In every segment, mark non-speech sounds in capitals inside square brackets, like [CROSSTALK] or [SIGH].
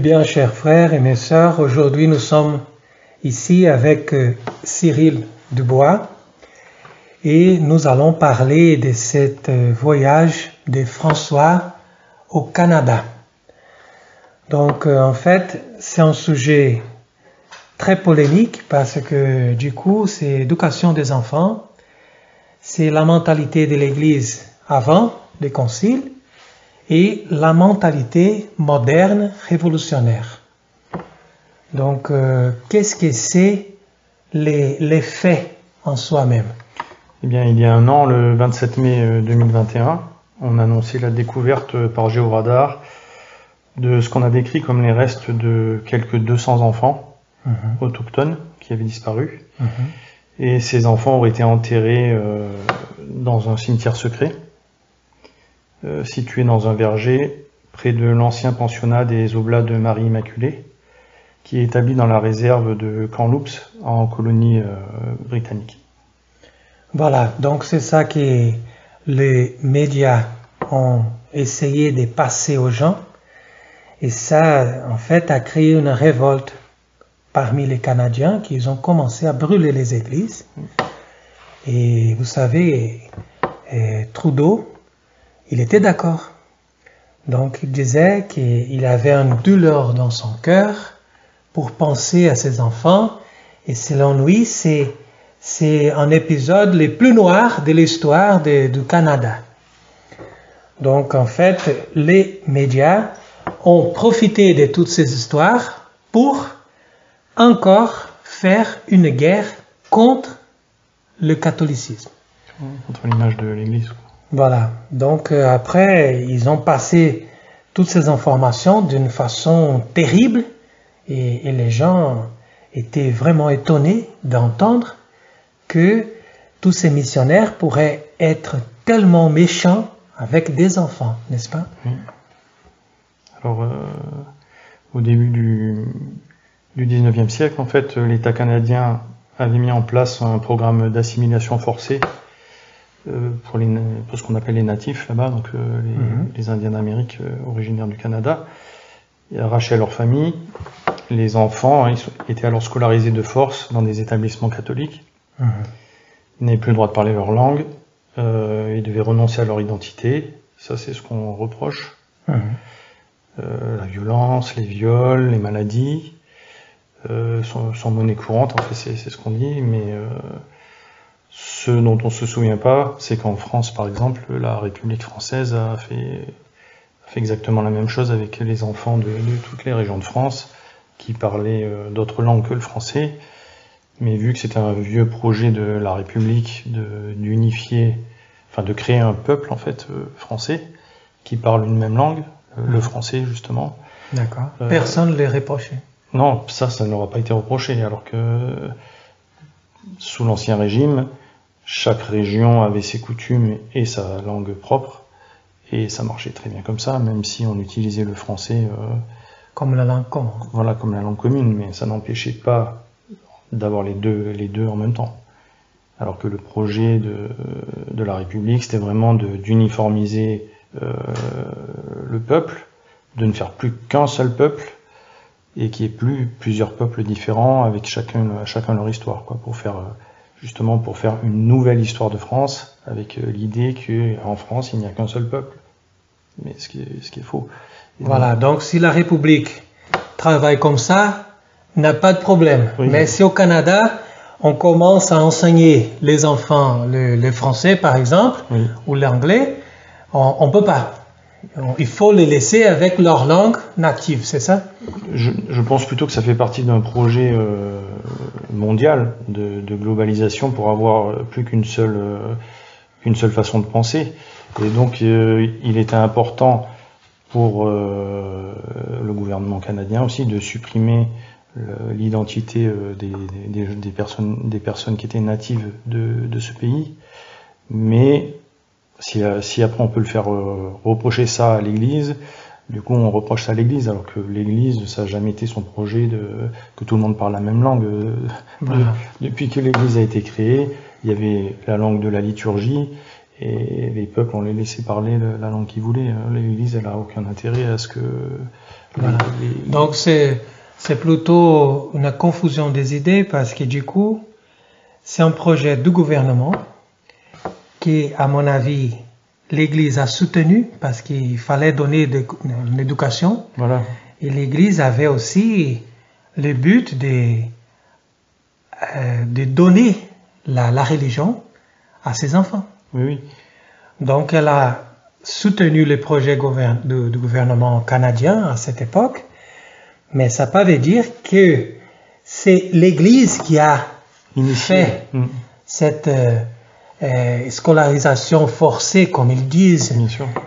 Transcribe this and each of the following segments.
bien, chers frères et mes sœurs, aujourd'hui nous sommes ici avec euh, Cyril Dubois et nous allons parler de cet euh, voyage de François au Canada. Donc euh, en fait, c'est un sujet très polémique parce que du coup, c'est l'éducation des enfants, c'est la mentalité de l'Église avant les conciles et la mentalité moderne révolutionnaire. Donc, euh, qu'est-ce que c'est les, les, faits en soi-même? Eh bien, il y a un an, le 27 mai 2021, euh, on a annoncé la découverte par Géoradar de ce qu'on a décrit comme les restes de quelques 200 enfants -hmm. autochtones qui avaient disparu. -hmm. Et ces enfants auraient été enterrés euh, dans un cimetière secret euh, situé dans un verger près de l'ancien pensionnat des Oblats de Marie Immaculée, qui est établi dans la réserve de Kamloops en colonie euh, britannique. Voilà, donc c'est ça que les médias ont essayé de passer aux gens. Et ça, en fait, a créé une révolte parmi les Canadiens qui ont commencé à brûler les églises. Et vous savez, et Trudeau, il était d'accord. Donc il disait qu'il avait une douleur dans son cœur pour penser à ses enfants. Et selon lui, c'est, c'est un épisode le plus noir de l'histoire du Canada. Donc en fait, les médias ont profité de toutes ces histoires pour encore faire une guerre contre le catholicisme. Contre l'image de l'Église. Voilà. Donc euh, après, ils ont passé toutes ces informations d'une façon terrible et, les gens étaient vraiment étonnés d'entendre que tous ces missionnaires pourraient être tellement méchants avec des enfants, n'est-ce pas? Alors, euh, au début du, du 19e siècle, en fait, l'État canadien avait mis en place un programme d'assimilation forcée pour, les, pour ce qu'on appelle les natifs là-bas, donc euh, les, mm -hmm. les, Indiens d'Amérique euh, originaires du Canada. Ils arrachaient leur famille. Les enfants hein, ils étaient alors scolarisés de force dans des établissements catholiques. Mm -hmm. Ils n'avaient plus le droit de parler leur langue. Euh, ils devaient renoncer à leur identité. Ça, c'est ce qu'on reproche. -hmm. la violence, les viols, les maladies sont, sont, monnaie courante. En fait, c'est ce qu'on dit, mais ce dont on se souvient pas, c'est qu'en France, par exemple, la République française a fait, a fait, exactement la même chose avec les enfants de, de toutes les régions de France qui parlaient euh, d'autres langues que le français. Mais vu que c'était un vieux projet de la République d'unifier, enfin de créer un peuple en fait euh, français qui parle une même langue, euh, le français justement. D'accord. Personne ne les reprochait. Non, ça, ça n'aura pas été reproché. Alors que sous l'ancien régime, chaque région avait ses coutumes et sa langue propre, et ça marchait très bien comme ça, même si on utilisait le français euh, comme la langue commune. Voilà, comme la langue commune, mais ça n'empêchait pas d'avoir les deux, les deux en même temps. Alors que le projet de, de la République, c'était vraiment d'uniformiser euh, le peuple, de ne faire plus qu'un seul peuple, et qu'il n'y ait plus plusieurs peuples différents avec chacun, chacun leur histoire, quoi, pour faire justement pour faire une nouvelle histoire de France, avec euh, l'idée qu'en France, il n'y a qu'un seul peuple. Mais ce qui est, ce qui est faux. Et voilà, donc, donc, si la République travaille comme ça, n'a pas de problème. Oui, Mais oui. si au Canada, on commence à enseigner les enfants le, le français, par exemple, oui. ou l'anglais, on ne peut pas. Il faut les laisser avec leur langue native, c'est ça? Je, pense plutôt que ça fait partie d'un projet euh, mondial de, globalisation pour avoir plus qu'une seule, euh, une seule façon de penser. Et donc, euh, il était important pour le gouvernement canadien aussi de supprimer l'identité des, des, des, personnes, des personnes qui étaient natives de, de ce pays. Mais si, si, après on peut le faire euh, reprocher ça à l'Église, du coup on reproche ça à l'Église, alors que l'Église, ça n'a jamais été son projet de que tout le monde parle la même langue. Voilà. Depuis que l'Église a été créée, il y avait la langue de la liturgie, et les peuples, on les laissait parler la langue qu'ils voulaient. L'Église, elle a aucun intérêt à ce que. Voilà. Donc c'est c'est plutôt une confusion des idées parce que du coup, c'est un projet du gouvernement qui, à mon avis, l'Église a soutenu parce qu'il fallait donner de, une éducation. Voilà. Et l'Église avait aussi le but de, euh, de donner la, la, religion à ses enfants. Oui, oui. Donc elle a soutenu le projet du, gouvernement canadien à cette époque, mais ça ne veut dire que c'est l'Église qui a fait mm. cette euh, euh, scolarisation forcée, comme ils disent.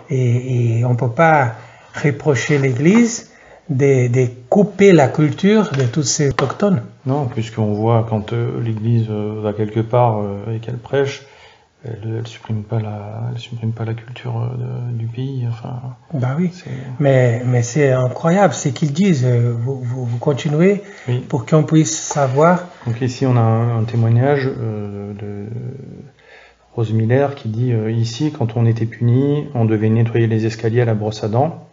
Et, et on ne peut pas reprocher l'Église de, de, couper la culture de tous ces autochtones. Non, puisqu'on voit quand euh, l'Église euh, va quelque part et qu'elle prêche, elle, elle supprime pas la, elle supprime pas la culture de, du pays. Enfin. Bah oui. Mais mais c'est incroyable, c'est qu'ils disent. Vous, vous, vous continuez oui. pour qu'on puisse savoir. Donc ici on a un, un témoignage de Rose Miller qui dit euh, ici quand on était puni, on devait nettoyer les escaliers à la brosse à dents.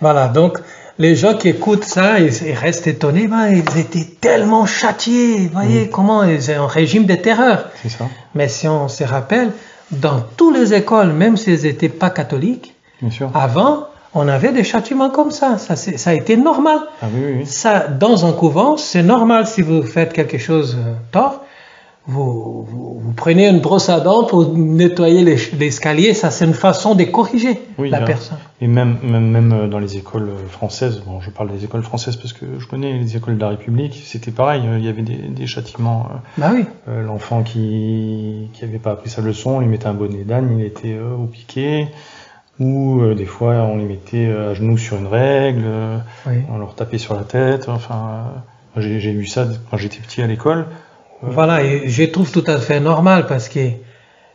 Voilà, donc les gens qui écoutent ça, ils, ils restent étonnés, ben, ils étaient tellement châtiés, vous voyez Oui. comment ils ont un régime de terreur. C'est ça. Mais si on se rappelle, dans toutes les écoles, même si elles n'étaient pas catholiques, Bien sûr. avant, on avait des châtiments comme ça. Ça, c'est- ça a été normal. Ah oui, oui, oui. Ça, dans un couvent, c'est normal si vous faites quelque chose euh, tort. Vous, vous, vous prenez une brosse à dents pour nettoyer les- l'escalier. Ça, c'est une façon de corriger Oui, la personne. Et même, même, même euh, dans les écoles euh, françaises, bon, je parle des écoles françaises parce que je connais les écoles de la République, c'était pareil, euh, il y avait des, des châtiments. Bah oui. euh, L'enfant qui qui avait pas appris sa leçon, on lui mettait un bonnet d'âne, il était euh, au piqué, ou euh, des fois on les mettait à genoux sur une règle, euh, oui. on leur tapait sur la tête. Enfin, euh, j'ai vu ça quand j'étais petit à l'école. Voilà, et je trouve tout à fait normal parce que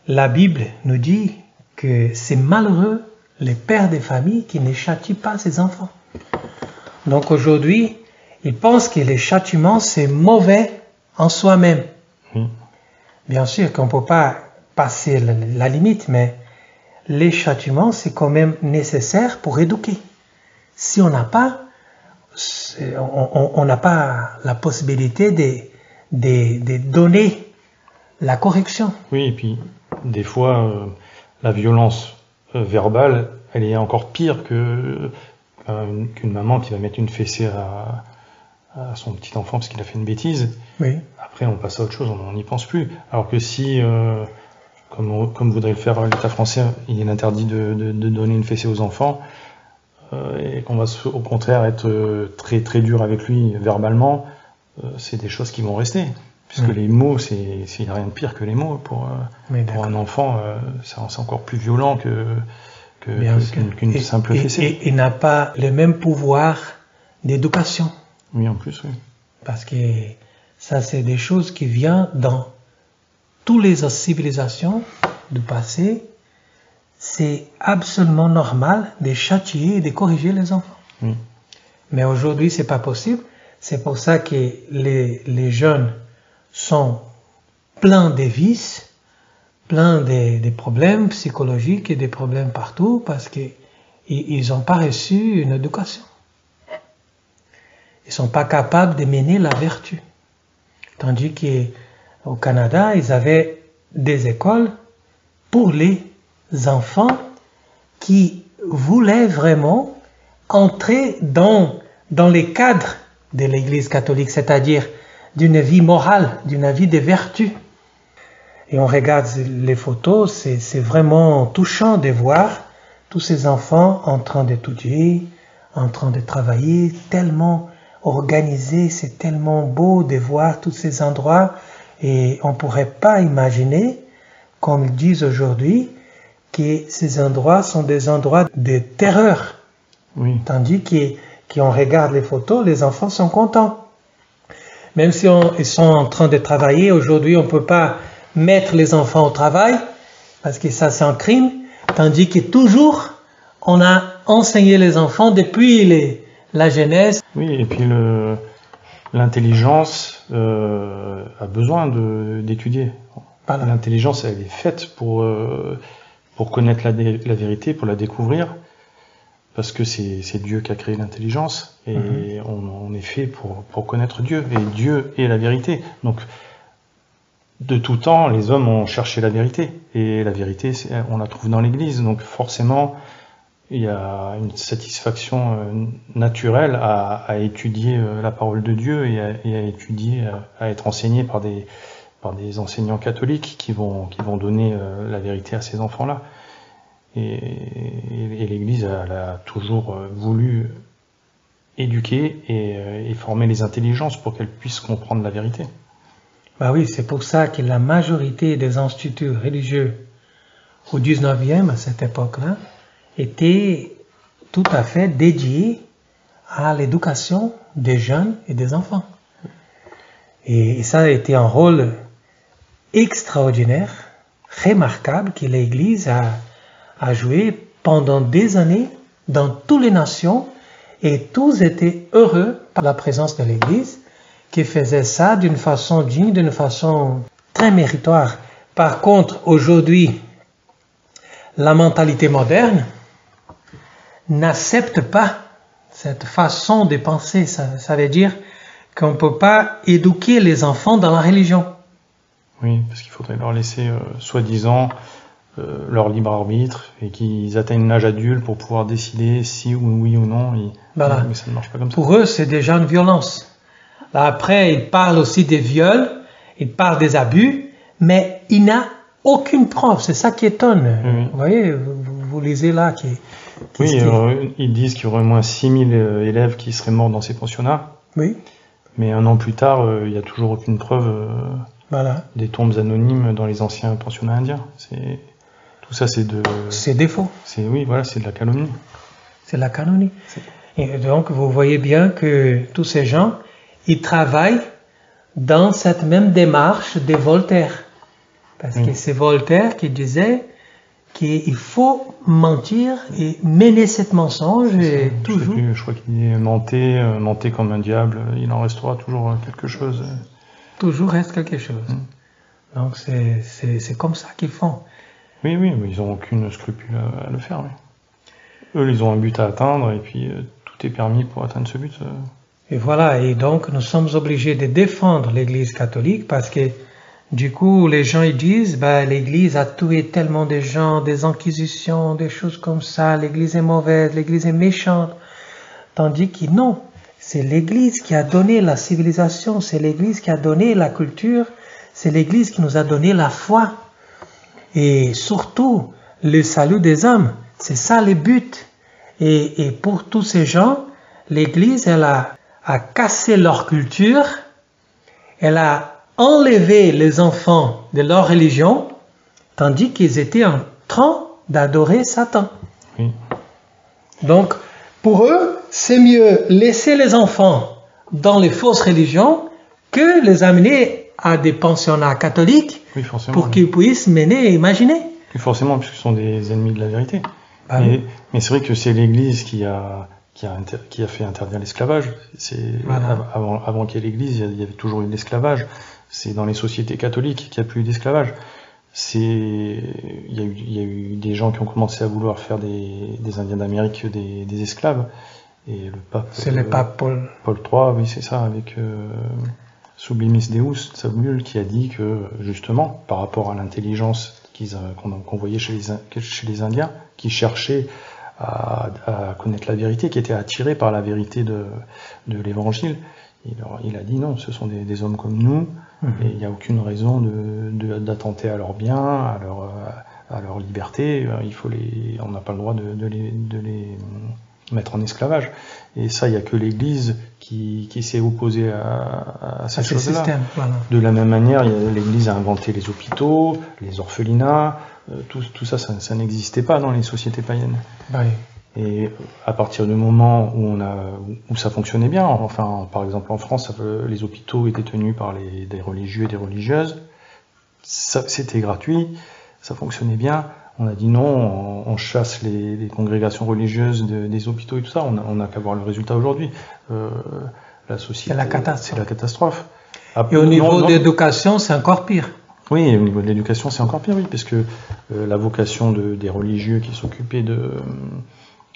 la Bible nous dit que c'est malheureux les pères des familles qui ne châtient pas ses enfants. Donc aujourd'hui, ils pensent que les châtiments, c'est mauvais en soi-même. Oui. Bien sûr qu'on ne peut pas passer la, la limite, mais les châtiments, c'est quand même nécessaire pour éduquer. Si on n'a pas, on n'a pas la possibilité de, de, de donner la correction. Oui, et puis des fois, euh, la violence euh, verbale, elle est encore pire que euh, une- qu'une maman qui va mettre une fessée à, à son petit enfant parce qu'il a fait une bêtise. Oui. Après, on passe à autre chose, on n'y pense plus. Alors que si, euh, comme, on- comme voudrait le faire l'État français, il est interdit de, de- de donner une fessée aux enfants, euh, et qu'on va au contraire être très très dur avec lui verbalement, c'est des choses qui vont rester. Puisque Mm. les mots, c'est il n'y a rien de pire que les mots. Pour, euh, pour un enfant, euh, c'est encore plus violent que qu'une Et- simple et- fessée. Et il n'a pas le même pouvoir d'éducation. Oui, en plus, oui. Parce que ça, c'est des choses qui viennent dans toutes les civilisations du passé. C'est absolument normal de châtier et de corriger les enfants. Oui. Mais aujourd'hui, c'est pas possible. C'est pour ça que les, les jeunes sont pleins de vices, pleins de, problèmes psychologiques et des problèmes partout parce qu'ils ils n'ont pas reçu une éducation. Ils sont pas capables de mener la vertu. Tandis qu'au Canada, ils avaient des écoles pour les enfants qui voulaient vraiment entrer dans, dans les cadres de l'Église catholique, c'est-à-dire d'une vie morale, d'une vie de vertu. Et on regarde les photos, c'est vraiment touchant de voir tous ces enfants en train d'étudier, en train de travailler, tellement organisés, c'est tellement beau de voir tous ces endroits et on ne pourrait pas imaginer, comme ils disent aujourd'hui, que ces endroits sont des endroits de terreur. Oui. Tandis que quand on regarde les photos, les enfants sont contents. Même si on- ils sont en train de travailler, aujourd'hui on ne peut pas mettre les enfants au travail, parce que ça c'est un crime, tandis que toujours on a enseigné les enfants depuis les- la jeunesse. Oui, et puis l'intelligence euh, a besoin d'étudier. Voilà. L'intelligence, elle est faite pour euh, pour connaître la, la vérité, pour la découvrir, parce que c'est Dieu qui a créé l'intelligence et mhm. on, est fait pour, pour connaître Dieu et Dieu est la vérité. Donc de tout temps, les hommes ont cherché la vérité et la vérité, on la trouve dans l'Église. Donc forcément, il y a une satisfaction euh, naturelle à, à étudier euh, la parole de Dieu et à, et à étudier, à, être enseigné par des par des enseignants catholiques qui vont qui vont donner euh, la vérité à ces enfants-là. Et, l'Église elle a toujours voulu éduquer et, et former les intelligences pour qu'elles puissent comprendre la vérité. Bah oui, c'est pour ça que la majorité des instituts religieux au 19e, à cette époque-là, étaient tout à fait dédiés à l'éducation des jeunes et des enfants. Et ça a été un rôle extraordinaire, remarquable que l'Église a, a joué pendant des années dans toutes les nations et tous étaient heureux par la présence de l'Église qui faisait ça d'une façon digne, d'une façon très méritoire. Par contre, aujourd'hui, la mentalité moderne n'accepte pas cette façon de penser. Ça, veut dire qu'on ne peut pas éduquer les enfants dans la religion. Oui, parce qu'il faudrait leur laisser, euh, soi-disant, leur libre arbitre et qu'ils atteignent l'âge adulte pour pouvoir décider si ou oui ou non. Voilà. Mais ça ne marche pas comme ça. Pour eux, c'est déjà une violence. Après, il parle aussi des viols, il parle des abus, mais il n'a aucune preuve. C'est ça qui étonne. Vous voyez, vous, lisez là. Qui, oui, ils disent qu'il y aurait au moins 6000 euh, élèves qui seraient morts dans ces pensionnats. Oui. Mais un an plus tard, euh, il n'y a toujours aucune preuve euh, voilà. des tombes anonymes dans les anciens pensionnats indiens. Tout ça, c'est de. C'est défaut. C'est oui, voilà, c'est de la calomnie. C'est de la calomnie. Et donc, vous voyez bien que tous ces gens, il travaille dans cette même démarche de Voltaire. Parce que c'est Voltaire qui disait qu'il faut mentir et mener cette mensonge et toujours. Je, crois qu'il dit mentir, euh, mentir comme un diable, il en restera toujours quelque chose. Toujours reste quelque chose. Mm. Donc c'est comme ça qu'ils font. Oui, oui, mais ils n'ont aucune scrupule à, le faire. Eux, ils ont un but à atteindre et puis euh, tout est permis pour atteindre ce but. Euh. Et voilà, et donc nous sommes obligés de défendre l'Église catholique parce que du coup les gens ils disent bah, l'Église a tué tellement de gens, des inquisitions, des choses comme ça, l'Église est mauvaise, l'Église est méchante. Tandis que non, c'est l'Église qui a donné la civilisation, c'est l'Église qui a donné la culture, c'est l'Église qui nous a donné la foi. Et surtout, le salut des hommes, c'est ça le but. Et, et pour tous ces gens, l'Église, elle a a cassé leur culture, elle a enlevé les enfants de leur religion, tandis qu'ils étaient en train d'adorer Satan. Donc, pour eux, c'est mieux laisser les enfants dans les fausses religions que les amener à des pensionnats catholiques pour qu'ils puissent mener et imaginer. forcément, puisqu'ils sont des ennemis de la vérité. Ah mais, mais c'est vrai que c'est l'Église qui a qui a, qui a fait interdire l'esclavage. C'est avant, avant qu'il y ait l'Église, il y avait toujours eu l'esclavage. C'est dans les sociétés catholiques qu'il n'y a plus eu d'esclavage. C'est il y, a eu, il y a eu des gens qui ont commencé à vouloir faire des, des Indiens d'Amérique des, des, esclaves. Et le pape. C'est le pape Paul. Paul III, oui, c'est ça, avec euh, Sublimis Deus, Samuel, qui a dit que justement, par rapport à l'intelligence qu'on voyait chez les, chez les Indiens, qui cherchaient à, connaître la vérité, qui était attiré par la vérité de, de l'évangile. Il, il, a dit non, ce sont des, hommes comme nous, mhm. et il n'y a aucune raison d'attenter de, à leur bien, à leur, à leur liberté. Il faut les, on n'a pas le droit de, les, de les mettre en esclavage. Et ça, il n'y a que l'Église qui, qui s'est opposée à, à ces choses-là. De la même manière, l'Église a inventé les hôpitaux, les orphelinats, euh, tout, tout, ça, ça, n'existait pas dans les sociétés païennes. Et à partir du moment où, on a, où ça fonctionnait bien, enfin, par exemple en France, les hôpitaux étaient tenus par les, des religieux et des religieuses, c'était gratuit, ça fonctionnait bien. On a dit non, on, chasse les, les, congrégations religieuses des hôpitaux et tout ça. On n'a qu'à voir le résultat aujourd'hui. Euh, la société, c'est la, catastrophe. la catastrophe. et au niveau d'éducation, c'est encore pire. Oui, au niveau de l'éducation, c'est encore pire, oui, parce que euh, la vocation de, des religieux qui s'occupaient de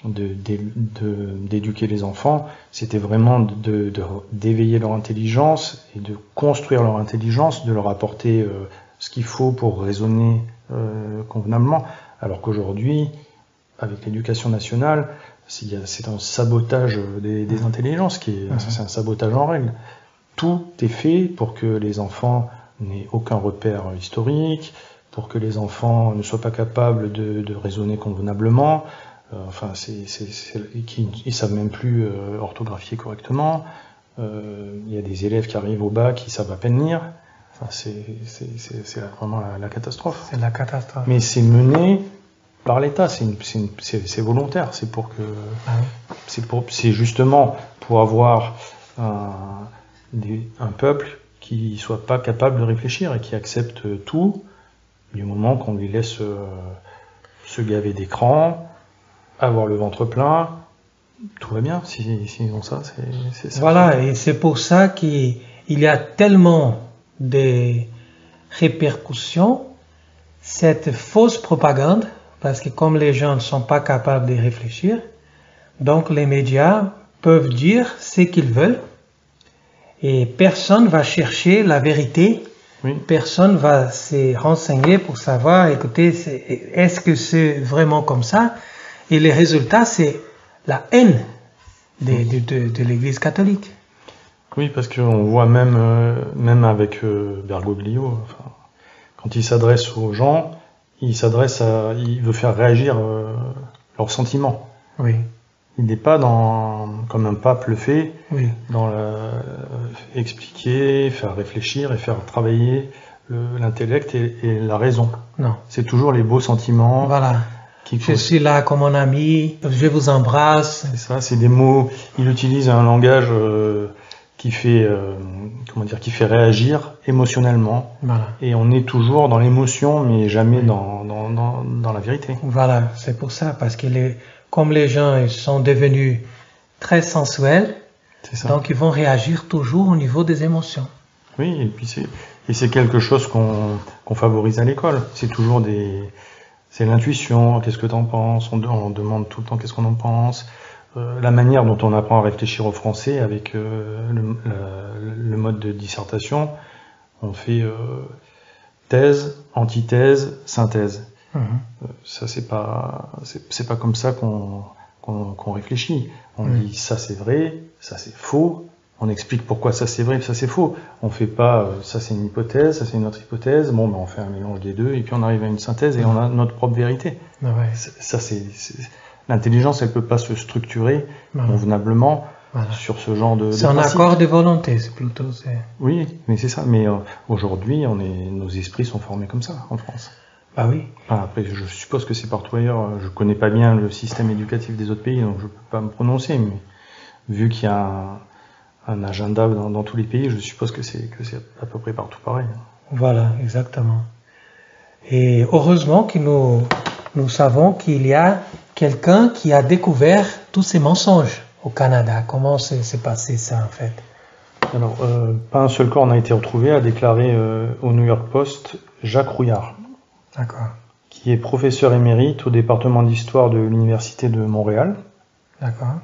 d'éduquer les enfants, c'était vraiment d'éveiller leur intelligence et de construire leur intelligence, de leur apporter euh, ce qu'il faut pour raisonner euh, convenablement. Alors qu'aujourd'hui, avec l'éducation nationale, c'est un sabotage des, des intelligences, qui est, c'est un sabotage en règle. Tout est fait pour que les enfants n'aient aucun repère historique, pour que les enfants ne soient pas capables de, de raisonner convenablement, euh, enfin, c'est, ils savent même plus euh, orthographier correctement. Euh, il y a des élèves qui arrivent au bac qui savent à peine lire. Enfin, c'est, vraiment la, catastrophe. C'est la catastrophe. Mais c'est mené par l'État, c'est, volontaire, c'est pour que, ah pour, c'est justement pour avoir un, un peuple qui soit pas capable de réfléchir et qui accepte tout du moment qu'on lui laisse se gaver d'écran, avoir le ventre plein, tout va bien. S'ils si, ont ça, c'est ça. Voilà, et c'est pour ça qu'il y a tellement de répercussions, cette fausse propagande, parce que comme les gens ne sont pas capables de réfléchir, donc les médias peuvent dire ce qu'ils veulent et personne va chercher la vérité. Personne va se renseigner pour savoir, écoutez, est-ce que c'est vraiment comme ça? Et le résultat, c'est la haine de, l'Église catholique. Oui, parce qu'on voit même, euh, même avec euh, Bergoglio, quand il s'adresse aux gens, il s'adresse à, il veut faire réagir euh, leurs sentiments. Oui. Il n'est pas dans, comme un pape le fait, oui. dans expliquer, faire réfléchir et faire travailler l'intellect et, et, la raison. Non. C'est toujours les beaux sentiments. Voilà je suis là comme un ami, je vous embrasse. C'est ça, c'est des mots. Il utilise un langage euh, qui fait, euh, comment dire, qui fait réagir émotionnellement. Voilà. Et on est toujours dans l'émotion, mais jamais dans, dans, dans, dans, la vérité. Voilà, c'est pour ça, parce que les, comme les gens sont devenus très sensuels, ça. donc ils vont réagir toujours au niveau des émotions. Oui, et puis c'est et c'est quelque chose qu'on qu'on favorise à l'école. C'est toujours des c'est l'intuition, qu'est-ce que tu en penses, on, demande tout le temps qu'est-ce qu'on en pense, euh, la manière dont on apprend à réfléchir au français avec euh, le, mode de dissertation, on fait euh, thèse, antithèse, synthèse. Mhm. ça c'est pas c'est pas comme ça qu'on réfléchit. On dit ça c'est vrai, ça c'est faux, on explique pourquoi ça c'est vrai et ça c'est faux. On fait pas ça c'est une hypothèse, ça c'est une autre hypothèse, bon ben on fait un mélange des deux et puis on arrive à une synthèse et on a notre propre vérité. Ah ouais. Ça c'est l'intelligence elle peut pas se structurer convenablement sur ce genre de. C'est un accord de volonté, c'est plutôt. Oui, mais c'est ça. Mais euh, aujourd'hui on est nos esprits sont formés comme ça en France. Ah oui. après, je suppose que c'est partout ailleurs. Je connais pas bien le système éducatif des autres pays, donc je peux pas me prononcer. Mais vu qu'il y a un, un agenda dans, tous les pays, je suppose que c'est que c'est à peu près partout pareil. Voilà, exactement. Et heureusement que nous, nous savons qu'il y a quelqu'un qui a découvert tous ces mensonges au Canada. Comment s'est passé ça en fait? Alors, euh, pas un seul corps n'a été retrouvé, a déclaré euh, au New York Post Jacques Rouillard. D'accord. Qui est professeur émérite au département d'histoire de l'Université de Montréal. D'accord.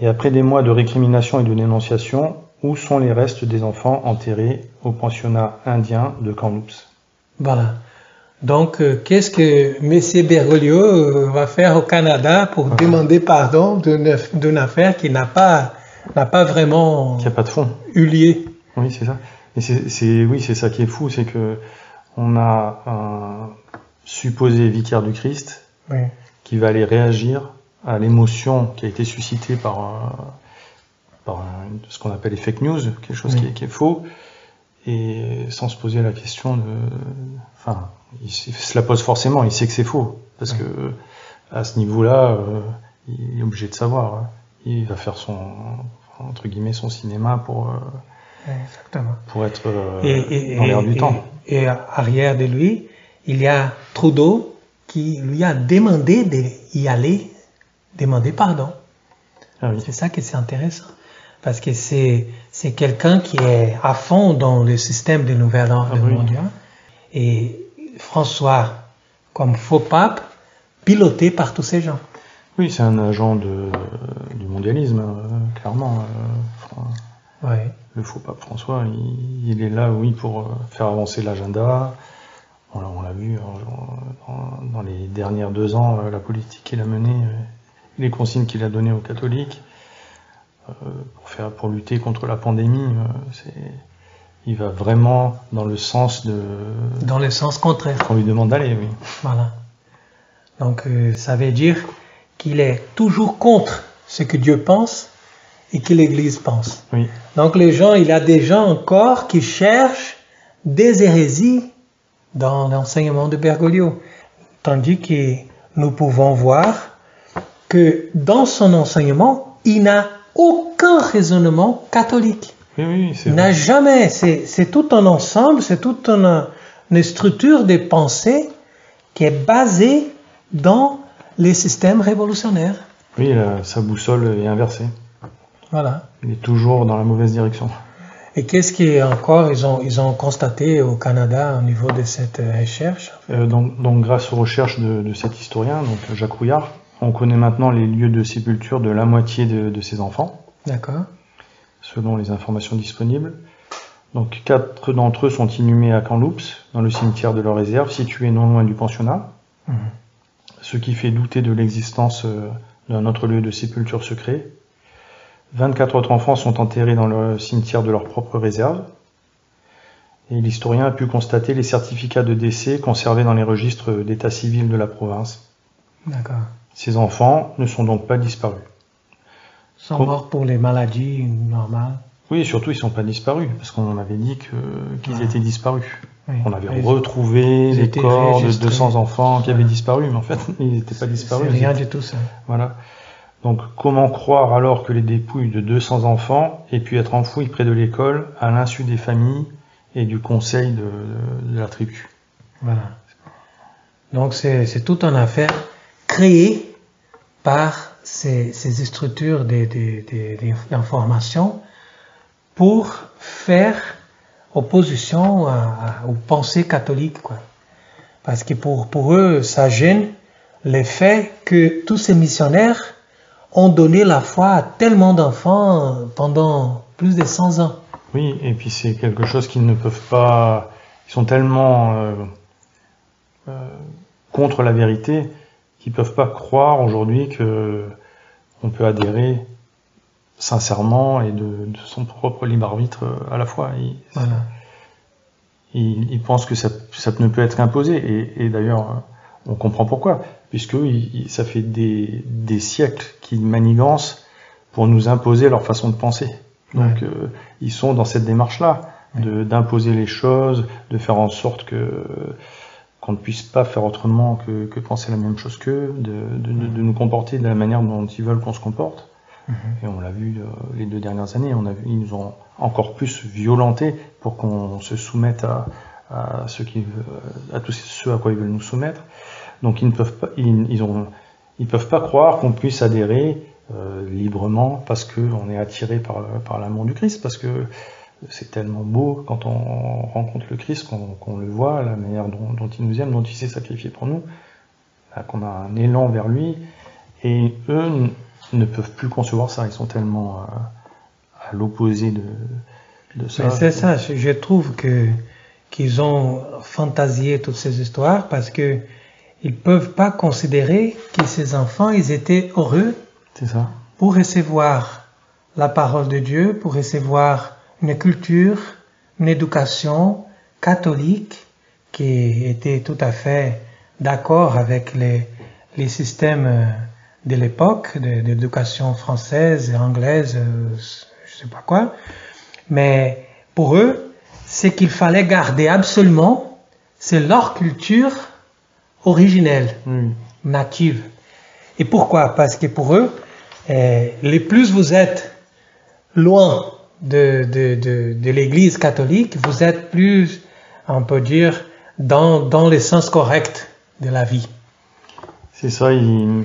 Et après des mois de récrimination et de dénonciation, où sont les restes des enfants enterrés au pensionnat indien de Kamloops? Voilà. Donc, euh, qu'est-ce que M. Bergoglio euh, va faire au Canada pour demander pardon d'une affaire qui n'a pas, n'a pas vraiment qui a pas de fond. eu lieu? Oui, c'est ça. Et c'est, oui, c'est ça qui est fou, c'est que on a un supposé vicaire du Christ qui va aller réagir à l'émotion qui a été suscitée par, par ce qu'on appelle les fake news, quelque chose qui, est, qui, est, faux, et sans se poser la question de, enfin, il se la pose forcément, il sait que c'est faux, parce que à ce niveau-là, euh, il est obligé de savoir. Hein. Il va faire son entre guillemets son cinéma pour euh, Exactement. pour être euh, et, dans l'air du temps. Et arrière de lui, il y a Trudeau qui lui a demandé d'y aller demander pardon. Ah c'est ça qui est intéressant. Parce que c'est, c'est quelqu'un qui est à fond dans le système de nouvel ordre ah mondial. et François comme faux pape, piloté par tous ces gens. Oui, c'est un agent de, du mondialisme, euh, clairement. Euh, ouais. Le faux pape François, il, il, est là, oui, pour euh, faire avancer l'agenda. On, on l'a vu dans, dans, les dernières deux ans, la politique qu'il a menée, les consignes qu'il a données aux catholiques pour, faire, pour lutter contre la pandémie. c'est il va vraiment dans le sens de. Dans le sens contraire. Qu'on lui demande d'aller, oui. Voilà. Donc euh, ça veut dire qu'il est toujours contre ce que Dieu pense et que l'Église pense. Oui. Donc les gens, il y a des gens encore qui cherchent des hérésies dans l'enseignement de Bergoglio. Tandis que nous pouvons voir que dans son enseignement, il n'a aucun raisonnement catholique. Oui, n'a jamais, c'est tout un ensemble, c'est toute une, une, structure de pensée qui est basée dans les systèmes révolutionnaires. Oui, la, sa boussole est inversée. Voilà. Il est toujours dans la mauvaise direction. Et qu'est-ce qui encore ils ont, ils ont constaté au Canada au niveau de cette recherche? Euh, donc, donc, grâce aux recherches de, de, cet historien, donc Jacques Rouillard, on connaît maintenant les lieux de sépulture de la moitié de, de ses enfants. D'accord. Selon les informations disponibles. Donc quatre d'entre eux sont inhumés à Kamloops, dans le cimetière de leur réserve, situé non loin du pensionnat. Mmh. Ce qui fait douter de l'existence euh, d'un autre lieu de sépulture secret. 24 autres enfants sont enterrés dans le cimetière de leur propre réserve. Et l'historien a pu constater les certificats de décès conservés dans les registres d'état civil de la province. D'accord. Ces enfants ne sont donc pas disparus. Sont morts pour les maladies normales Oui, surtout ils ne sont pas disparus, parce qu'on avait dit qu'ils Ah. étaient disparus. Oui. On avait Ils- retrouvé les corps de enregistrés. 200 enfants qui avaient disparu, mais en fait, [LAUGHS] ils n'étaient pas disparus. Rien du tout ça. Voilà. Donc, comment croire alors que les dépouilles de 200 enfants aient pu être enfouies près de l'école à l'insu des familles et du conseil de, de la tribu? Voilà. Donc c'est c'est toute une affaire créée par ces, structures d'information pour faire opposition à- aux pensées catholiques. Quoi. Parce que pour, pour eux, ça gêne le fait que tous ces missionnaires ont donné la foi à tellement d'enfants pendant plus de 100 ans. Oui, et puis c'est quelque chose qu'ils ne peuvent pas. Ils sont tellement euh, euh, contre la vérité qu'ils peuvent pas croire aujourd'hui que on peut adhérer sincèrement et de, de son propre libre arbitre euh, à la fois. Ils, Voilà. que ça, ça ne peut être imposé. Et, et d'ailleurs, euh, on comprend pourquoi. Puisque ça fait des, des siècles qu'ils manigancent pour nous imposer leur façon de penser. Donc euh, ils sont dans cette démarche-là, d'imposer les choses, de faire en sorte que qu'on ne puisse pas faire autrement que, que penser la même chose qu'eux, de, de, de- de nous comporter de la manière dont ils veulent qu'on se comporte. Et on l'a vu euh, les deux dernières années, on a vu, ils nous ont encore plus violentés pour qu'on se soumette à, à veulent- à tout ce à quoi ils veulent nous soumettre. Donc ils ne peuvent pas, ils, ils ont, ils peuvent pas croire qu'on puisse adhérer euh, librement parce que on est attiré par, par l'amour du Christ, parce que c'est tellement beau quand on rencontre le Christ, qu'on le voit, la manière dont, dont il nous aime, dont il s'est sacrifié pour nous, qu'on a un élan vers lui. Et eux ne peuvent plus concevoir ça, ils sont tellement euh, à l'opposé de, de ça. C'est ça, je trouve que qu'ils ont fantasié toutes ces histoires parce que ils peuvent pas considérer que ces enfants ils étaient heureux ça. pour recevoir la parole de Dieu, pour recevoir une culture, une éducation catholique qui était tout à fait d'accord avec les, les systèmes de l'époque, de- d'éducation française, anglaise, je sais pas quoi. Mais pour eux, ce qu'il fallait garder absolument, c'est leur culture originelle Oui. native. Et pourquoi? Parce que pour eux, euh, les plus vous êtes loin de, de, de, de l'Église catholique, vous êtes plus, on peut dire, dans, dans le sens correct de la vie. C'est ça, ils,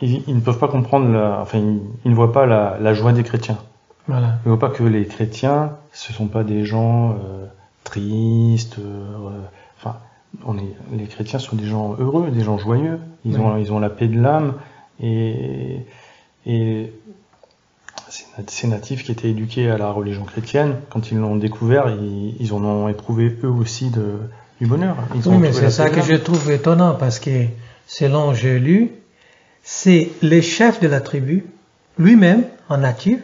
ils, ils ne peuvent pas comprendre, la, enfin, ils, ils ne voient pas la, la joie des chrétiens. Voilà. Ils ne voient pas que les chrétiens, ce sont pas des gens euh, tristes. enfin, on est, les chrétiens sont des gens heureux, des gens joyeux. Ils ont, ils ont la paix de l'âme et, et ces natifs qui étaient éduqués à la religion chrétienne, quand ils l'ont découvert, ils, ils, en ont éprouvé eux aussi de, du bonheur. oui, mais c'est ça que je trouve étonnant parce que selon j'ai lu, c'est le chef de la tribu, lui-même, en natif,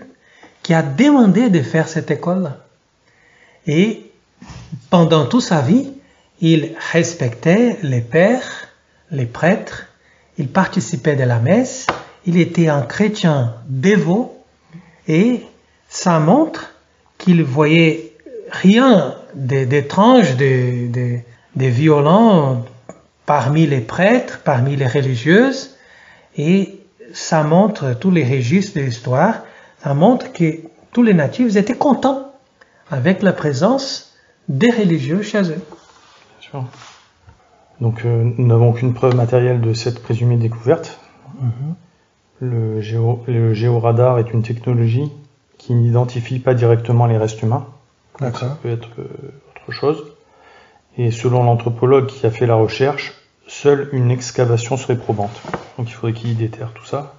qui a demandé de faire cette école-là. Et pendant toute sa vie, il respectait les pères, les prêtres, il participait de la messe, il était un chrétien dévot et ça montre qu'il voyait rien d'étrange, de, de, de, violent parmi les prêtres, parmi les religieuses et ça montre tous les registres de l'histoire, ça montre que tous les natifs étaient contents avec la présence des religieux chez eux. Donc euh, nous n'avons aucune preuve matérielle de cette présumée découverte. Mhm. Le, le géoradar est une technologie qui n'identifie pas directement les restes humains. Ça peut être euh, autre chose. Et selon l'anthropologue qui a fait la recherche, seule une excavation serait probante. Donc il faudrait qu'il déterre tout ça.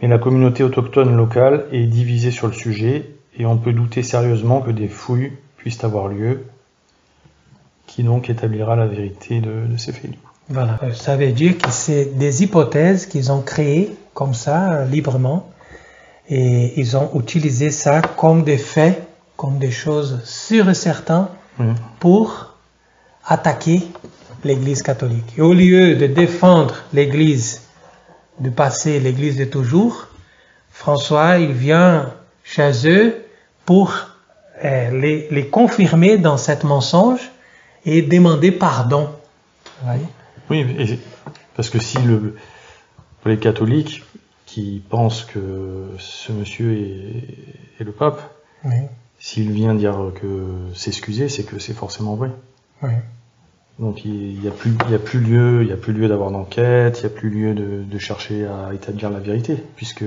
Mais la communauté autochtone locale est divisée sur le sujet et on peut douter sérieusement que des fouilles puissent avoir lieu qui donc établira la vérité de, ces faits. Voilà, euh, ça veut dire que c'est des hypothèses qu'ils ont créées comme ça, euh, librement, et ils ont utilisé ça comme des faits, comme des choses sûres et certaines pour attaquer l'Église catholique. Et au lieu de défendre l'Église du passé, l'Église de toujours, François, il vient chez eux pour euh, les, les confirmer dans cette mensonge et demander pardon. Oui, parce que si le, pour les catholiques qui pensent que ce monsieur est, le pape, s'il vient dire que s'excuser, c'est que c'est forcément vrai. Donc il n'y a plus, il a plus lieu, il y a plus lieu d'avoir d'enquête, il n'y a plus lieu de, chercher à établir la vérité, puisque.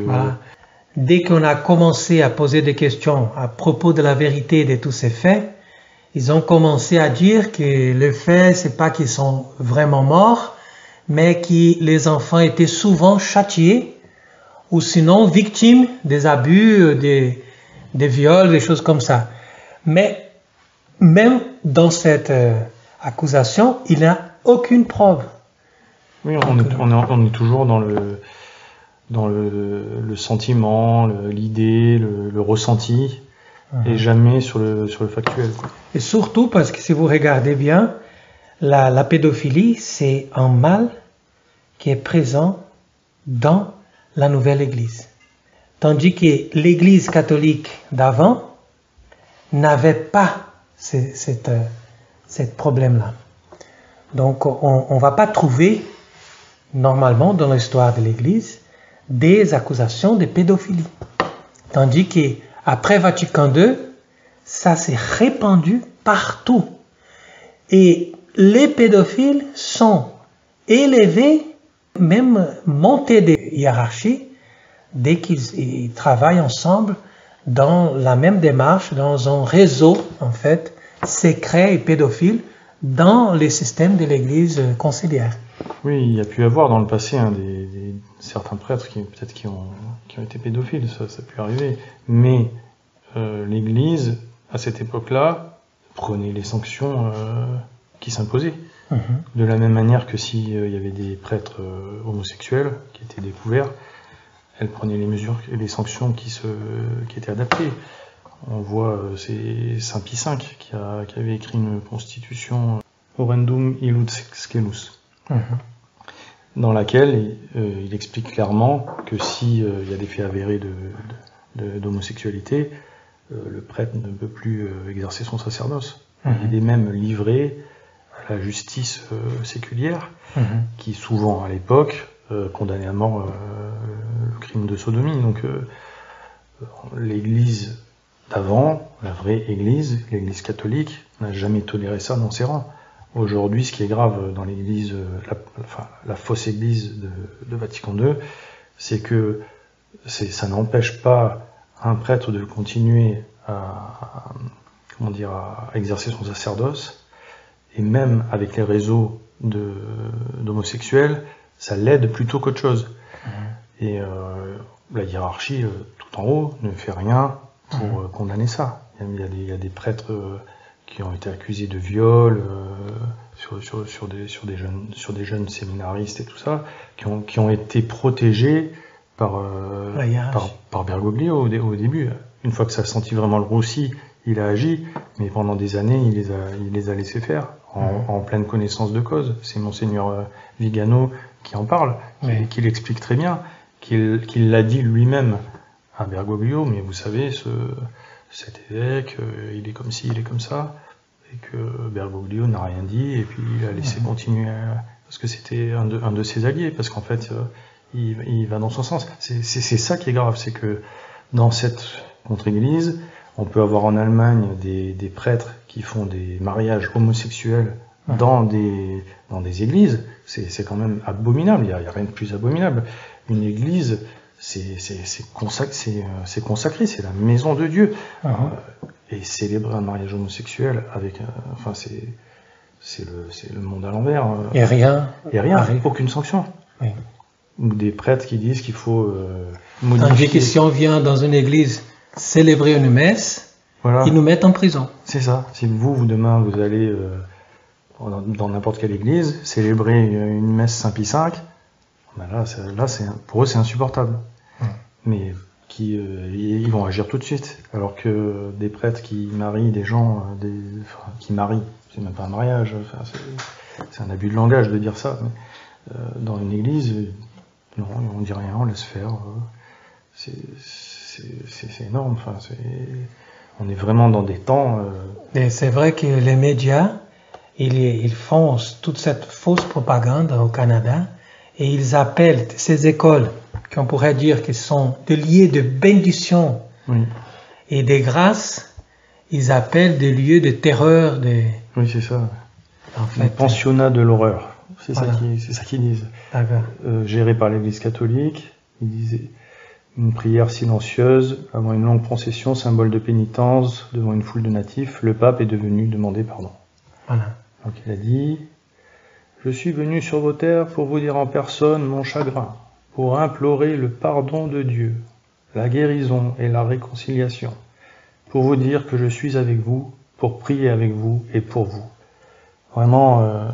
Dès qu'on a commencé à poser des questions à propos de la vérité de tous ces faits, ils ont commencé à dire que le fait, c'est pas qu'ils sont vraiment morts, mais que les enfants étaient souvent châtiés ou sinon victimes des abus, des, viols, des choses comme ça. Mais même dans cette euh, accusation, il n'y a aucune preuve. Oui, on est, toujours dans le, sentiment, l'idée, le, ressenti et jamais sur le, sur le factuel. Et surtout parce que si vous regardez bien, la, la pédophilie, c'est un mal qui est présent dans la nouvelle Église. Tandis que l'Église catholique d'avant n'avait pas ce euh, problème-là. Donc on ne va pas trouver normalement dans l'histoire de l'Église des accusations de pédophilie. Tandis que après Vatican II, ça s'est répandu partout. Et les pédophiles sont élevés, même montés des hiérarchies, dès qu'ils travaillent ensemble dans la même démarche, dans un réseau, en fait, secret et pédophile dans les systèmes de l'Église conciliaire. Oui, il y a pu y avoir dans le passé hein, des, certains prêtres qui peut-être qui ont, qui ont été pédophiles, ça, ça a pu arriver. Mais euh, l'Église, à cette époque-là, prenait les sanctions euh, qui s'imposaient. Mhm. De la même manière que s'il euh, y avait des prêtres homosexuels qui étaient découverts, elle prenait les mesures et les sanctions qui, se, qui étaient adaptées. On voit, c'est Saint Pie V qui, a, qui avait écrit une constitution Horrendum illud scelus. Mhm dans laquelle euh, il explique clairement que s'il euh, y a des faits avérés d'homosexualité, de, euh, le prêtre ne peut plus exercer son sacerdoce. Mhm. Il est même livré à la justice séculière, mhm. qui souvent à l'époque condamnait à mort le crime de sodomie. Donc l'Église d'avant, la vraie Église, l'Église catholique, n'a jamais toléré ça dans ses rangs. Aujourd'hui, ce qui est grave dans l'Église, la, enfin, la fausse Église de, de Vatican II, c'est que ça n'empêche pas un prêtre de continuer à, comment dire, à exercer son sacerdoce. Et même avec les réseaux d'homosexuels, ça l'aide plutôt qu'autre chose. Mmh. Et euh, la hiérarchie, euh, tout en haut, ne fait rien pour mmh. euh, condamner ça. Il y, a des, il y, a des, prêtres qui ont été accusés de viol euh, sur, sur, sur, des, sur, des jeunes, sur des jeunes séminaristes et tout ça, qui ont, qui ont été protégés par, euh, par, par, Bergoglio au, au, début. Une fois que ça a senti vraiment le roussi, il a agi, mais pendant des années, il les a, il les a laissés faire, en, mmh. en pleine connaissance de cause. C'est Monseigneur Vigano qui en parle, oui. qui, qui l'explique très bien, qu'il qu l'a dit lui-même à Bergoglio, mais vous savez, ce, cet évêque, euh, il est comme ci, il est comme ça, et que Bergoglio n'a rien dit, et puis il a laissé mmh. continuer, à, parce que c'était un de, un de ses alliés, parce qu'en fait, euh, il, il, va dans son sens. C'est ça qui est grave, c'est que dans cette contre-église, on peut avoir en Allemagne des, des, prêtres qui font des mariages homosexuels dans, des, dans des églises, c'est quand même abominable, il n'y a, a, rien de plus abominable. Une église, c'est consacré, c'est consacré, c'est la maison de Dieu. Uh -huh. euh, et célébrer un mariage homosexuel avec, euh, enfin c'est c'est le, le monde à l'envers. Euh, et rien. Et rien, arrive. aucune sanction. Oui. Ou des prêtres qui disent qu'il faut euh, modifier. Si on vient dans une église célébrer une messe, voilà. ils nous mettent en prison. C'est ça. Si vous, vous demain, vous allez euh, dans n'importe quelle église célébrer une messe Saint-Pie V, ben là, là pour eux, c'est insupportable. Mais qui, euh, ils vont agir tout de suite. Alors que des prêtres qui marient des gens, euh, des, enfin, qui marient, c'est même pas un mariage, enfin, c'est un abus de langage de dire ça. Mais, euh, dans une église, non, on dit rien, on laisse faire. Euh, c'est énorme. Enfin, on est vraiment dans des temps. Euh... Et c'est vrai que les médias, ils, ils font toute cette fausse propagande au Canada et ils appellent ces écoles qu'on pourrait dire qu'ils sont des lieux de bénédiction oui. et de grâce, ils appellent des lieux de terreur. De... Oui, c'est ça. En fait, pensionnat de l'horreur. C'est voilà. ça qu'ils disent. Euh, géré par l'Église catholique, ils disaient une prière silencieuse avant une longue procession, symbole de pénitence devant une foule de natifs. Le pape est devenu demander pardon. Voilà. Donc il a dit Je suis venu sur vos terres pour vous dire en personne mon chagrin pour implorer le pardon de Dieu, la guérison et la réconciliation, pour vous dire que je suis avec vous, pour prier avec vous et pour vous. Vraiment. Euh,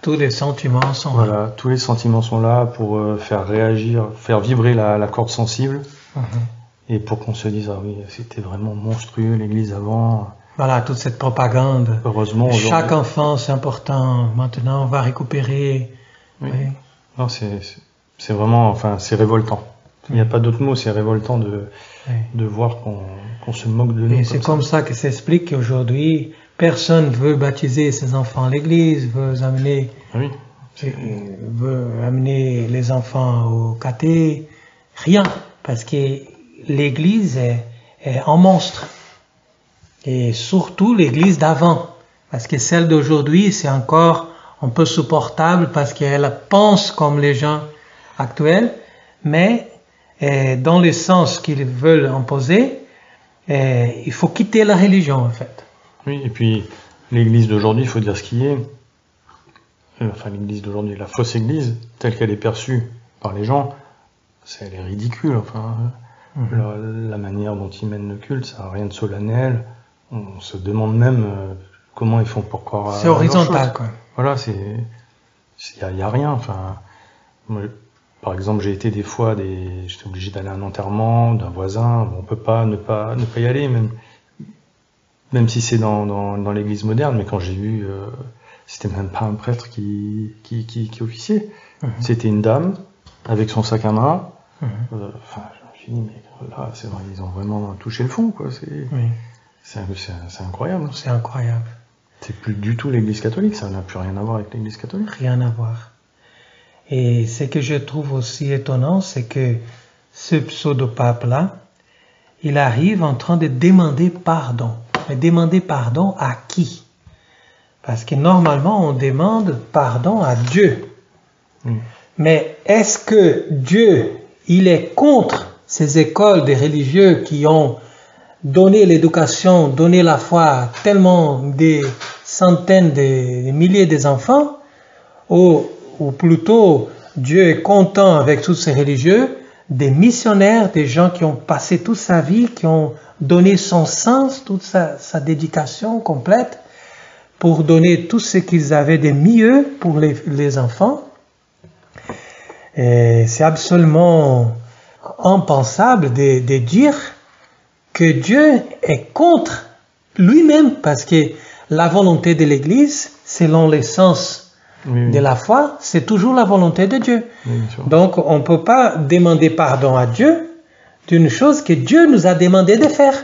tous les sentiments sont voilà, là. tous les sentiments sont là pour euh, faire réagir, faire vibrer la, la corde sensible, uh -huh. et pour qu'on se dise ah oui, c'était vraiment monstrueux l'Église avant. Voilà, toute cette propagande. Heureusement. Chaque enfant, c'est important. Maintenant, on va récupérer. Oui. oui. Non, c'est c'est vraiment, enfin, c'est révoltant. Il n'y a pas d'autre mot, c'est révoltant de, oui. de voir qu'on qu se moque de nous. Et c'est comme ça que s'explique qu'aujourd'hui, personne veut baptiser ses enfants à l'église, veut amener, oui. veut amener les enfants au caté, rien, parce que l'église est, est un monstre. Et surtout l'église d'avant, parce que celle d'aujourd'hui, c'est encore un peu supportable parce qu'elle pense comme les gens actuelle, mais euh, dans le sens qu'ils veulent imposer, euh, il faut quitter la religion en fait. Oui, et puis l'Église d'aujourd'hui, il faut dire ce qui est. Euh, enfin, l'Église d'aujourd'hui, la fausse Église, telle qu'elle est perçue par les gens, c'est elle est ridicule. Enfin, mm -hmm. la, la, manière dont ils mènent le culte, ça n'a rien de solennel. On se demande même euh, comment ils font pour croire. C'est horizontal, quoi. Voilà, c'est il n'y a, a, rien. Enfin, par exemple, j'ai été des fois, des... j'étais obligé d'aller à un enterrement d'un voisin. On peut pas ne pas ne pas y aller, même même si c'est dans, dans, dans l'église moderne. Mais quand j'ai vu, euh, c'était même pas un prêtre qui qui, qui, qui officiait. -hmm. C'était une dame avec son sac à main. -hmm. euh, enfin, suis dit, mais là, c'est vrai, ils ont vraiment touché le fond, quoi. C'est oui. c'est incroyable. C'est incroyable. C'est plus du tout l'église catholique. Ça n'a plus rien à voir avec l'église catholique. Rien à voir. Et ce que je trouve aussi étonnant, c'est que ce pseudo-pape-là, il arrive en train de demander pardon. Mais demander pardon à qui? Parce que normalement, on demande pardon à Dieu. Mm. Mais est-ce que Dieu, il est contre ces écoles des religieux qui ont donner l'éducation, donner la foi à tellement des centaines, des, des milliers d'enfants, ou, ou plutôt Dieu est content avec tous ces religieux, des missionnaires, des gens qui ont passé toute sa vie, qui ont donné son sens, toute sa, dédication complète pour donner tout ce qu'ils avaient de mieux pour les, les enfants. Et c'est absolument impensable de, de dire que Dieu est contre lui-même parce que la volonté de l'Église, selon l'essence Oui, oui. de la foi, c'est toujours la volonté de Dieu. Donc on ne peut pas demander pardon à Dieu d'une chose que Dieu nous a demandé de faire.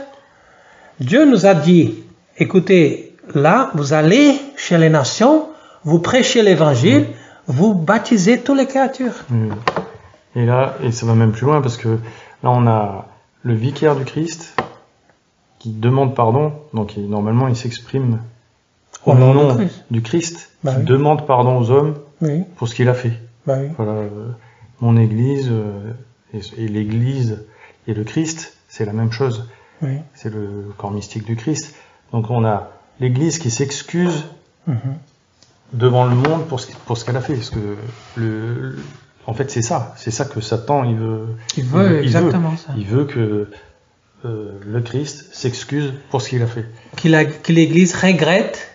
Dieu nous a dit, écoutez, là, vous allez chez les nations, vous prêchez l'évangile, vous baptisez toutes les créatures. Et là, et ça va même plus loin parce que là, on a le vicaire du Christ qui demande pardon. Donc, normalement, il s'exprime au nom du Christ. du Christ, Bah qui oui. demande pardon aux hommes Oui, pour ce qu'il a fait. bah oui. Voilà, euh, mon Église euh, et, et l'Église et le Christ, c'est la même chose. C'est le corps mystique du Christ. Donc, on a l'Église qui s'excuse Mhm. devant le monde pour ce, pour ce qu'elle a fait. Parce que le, le- en fait, c'est ça. C'est ça que Satan, il veut. Il veut il exactement ça. Il veut que euh, le Christ s'excuse pour ce qu'il a fait. Que l'Église regrette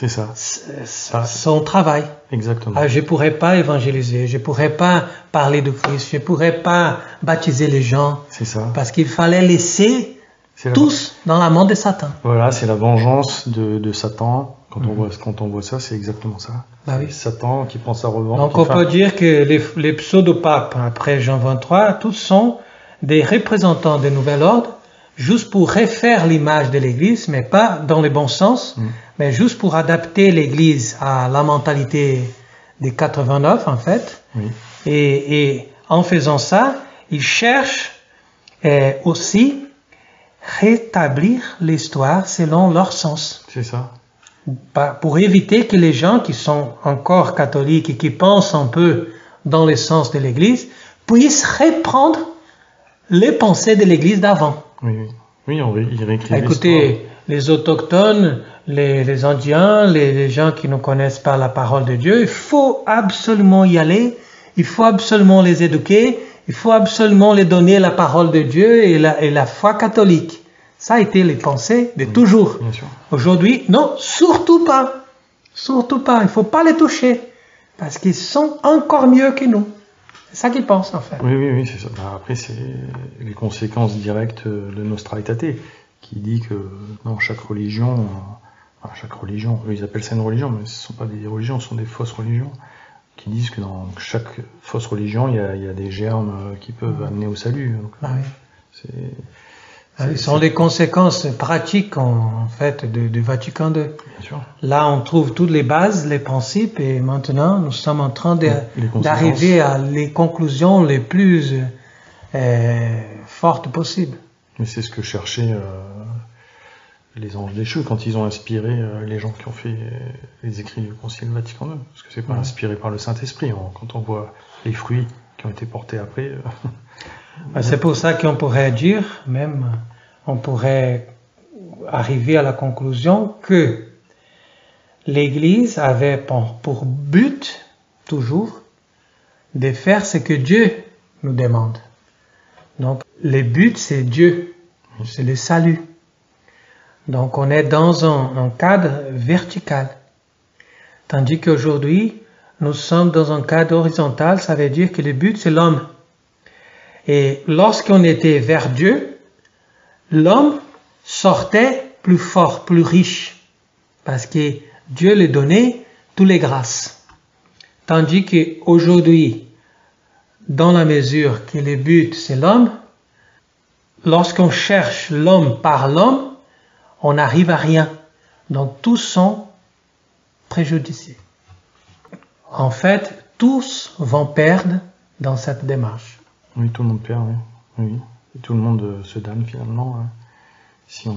C'est ça, s- Ah. son travail. exactement. Ah, je pourrais pas évangéliser, je pourrais pas parler de Christ, je pourrais pas baptiser les gens C'est ça. parce qu'il fallait laisser la- tous dans la main de Satan. Voilà, c'est la vengeance de, de Satan. Quand, on voit, quand on voit ça, c'est exactement ça. Bah oui. Satan qui prend sa revanche. Donc on peut dire que les, les pseudo-papes après Jean 23, tous sont des représentants de nouvel ordre, juste pour refaire l'image de l'Église, mais pas dans le bon sens, Mm. Mais juste pour adapter l'Église à la mentalité des 89 en fait. Oui, Et, et en faisant ça, ils cherchent euh, aussi rétablir l'histoire selon leur sens c'est ça. pour éviter que les gens qui sont encore catholiques et qui pensent un peu dans le sens de l'Église puissent reprendre les pensées de l'Église d'avant. Oui, oui. Oui, on il réécrit Écoutez, les autochtones, les, les Indiens, les, les gens qui ne connaissent pas la parole de Dieu, il faut absolument y aller, il faut absolument les éduquer, il faut absolument les donner la parole de Dieu et la, et la foi catholique. Ça a été les pensées de toujours. Aujourd'hui, non, surtout pas. Surtout pas. Il faut pas les toucher. Parce qu'ils sont encore mieux que nous. C'est ça qu'ils pensent, en fait. Oui, oui, oui, c'est ça. Bah, après, c'est les conséquences directes de Nostra Aetate, qui dit que dans chaque religion, euh, enfin, chaque religion, eux, ils appellent ça une religion, mais ce ne sont pas des religions, ce sont des fausses religions, qui disent que dans chaque fausse religion, il y a, il y a des germes euh, qui peuvent amener au salut. Donc, Ah oui. Ah Ce sont les conséquences pratiques, en, en fait, du Vatican II. bien sûr. Là, on trouve toutes les bases, les principes, et maintenant, nous sommes en train d'arriver à les conclusions les plus euh, fortes possibles. Mais c'est ce que cherchaient euh, les anges déchus quand ils ont inspiré euh, les gens qui ont fait les écrits du Concile Vatican II. Parce que c'est pas Ouais. inspiré par le Saint-Esprit. On- Quand on voit les fruits qui ont été portés après, euh, [LAUGHS] Ben, C'est pour ça qu'on pourrait dire, même, on pourrait arriver à la conclusion que l'Église avait pour, pour but, toujours, de faire ce que Dieu nous demande. Donc, le but, c'est Dieu, c'est le salut. Donc, on est dans un, cadre vertical. Tandis qu'aujourd'hui, nous sommes dans un cadre horizontal, ça veut dire que le but, c'est l'homme. Et lorsqu'on était vers Dieu, l'homme sortait plus fort, plus riche, parce que Dieu lui donnait toutes les grâces. Tandis qu'aujourd'hui, dans la mesure que le but c'est l'homme, lorsqu'on cherche l'homme par l'homme, on n'arrive à rien. Donc tous sont préjudiciés. En fait, tous vont perdre dans cette démarche. oui, tout le monde perd. Oui. Oui. Et tout le monde euh, se damne finalement hein, si on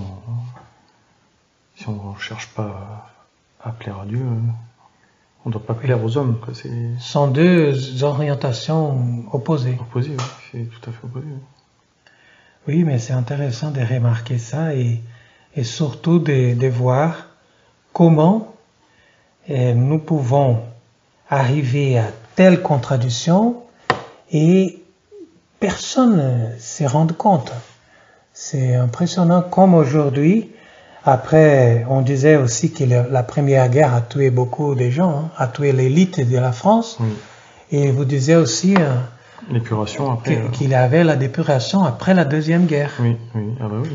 si on cherche pas à, plaire à Dieu. on ne doit pas plaire aux hommes. quoi. C'est Ce sont deux orientations opposées. opposé. oui. C'est tout à fait opposé. oui. Oui, mais c'est intéressant de remarquer ça et, et surtout de, de voir comment euh, nous pouvons arriver à telle contradiction et personne ne se rend compte. C'est impressionnant comme aujourd'hui, après on disait aussi que la Première Guerre a tué beaucoup de gens, hein, a tué l'élite de la France, Oui. et vous disiez aussi euh, L'épuration après. euh, qu'il y avait la dépuration après la Deuxième Guerre. Oui, oui, ah bah oui.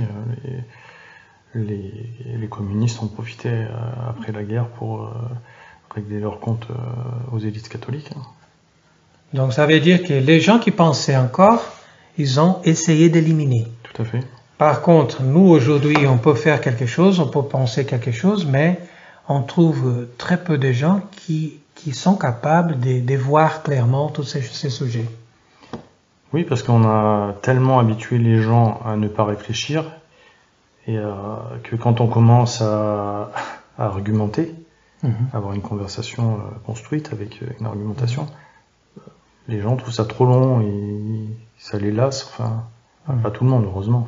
Les, communistes ont profité euh, après la guerre pour euh, régler leurs comptes euh, aux élites catholiques. hein. Donc ça veut dire que les gens qui pensaient encore, ils ont essayé d'éliminer. Tout à fait. Par contre, nous aujourd'hui, on peut faire quelque chose, on peut penser quelque chose, mais on trouve très peu de gens qui, qui sont capables de, de voir clairement tous ces, ces sujets. Oui, parce qu'on a tellement habitué les gens à ne pas réfléchir et euh, que quand on commence à, à argumenter, à avoir une conversation euh, construite avec euh, une argumentation, les gens trouvent ça trop long et ça les lasse. Enfin, Mhm. pas tout le monde, heureusement.